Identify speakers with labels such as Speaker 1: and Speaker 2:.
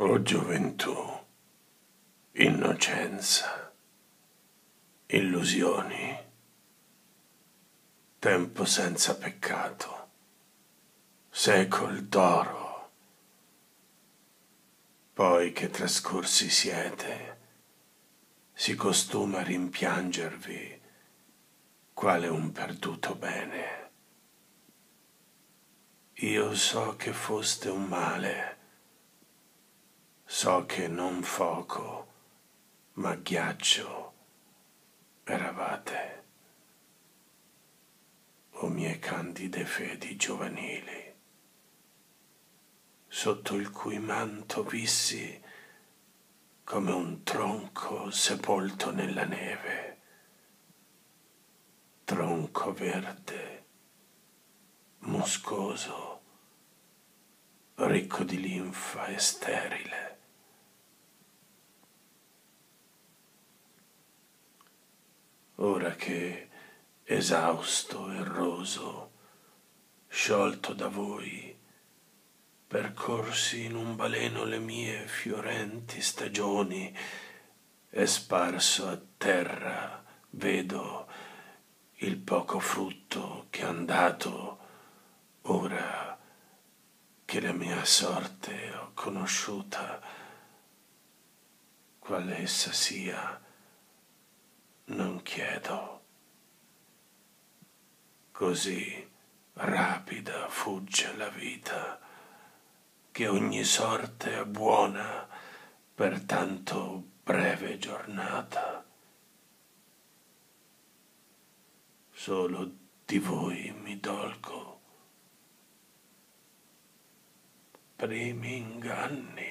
Speaker 1: O gioventù, innocenza, illusioni, tempo senza peccato, secol d'oro, poi che trascorsi siete, si costuma rimpiangervi quale un perduto bene. Io so che foste un male, So che non fuoco, ma ghiaccio eravate, o mie candide fedi giovanili, sotto il cui manto vissi come un tronco sepolto nella neve, tronco verde, muscoso, ricco di linfa e sterile. Ora che, esausto e roso, sciolto da voi, percorsi in un baleno le mie fiorenti stagioni e sparso a terra vedo il poco frutto che han dato ora che la mia sorte ho conosciuta, quale essa sia non chiedo. Così rapida fugge la vita, che ogni sorte è buona per tanto breve giornata. Solo di voi mi dolgo. Primi inganni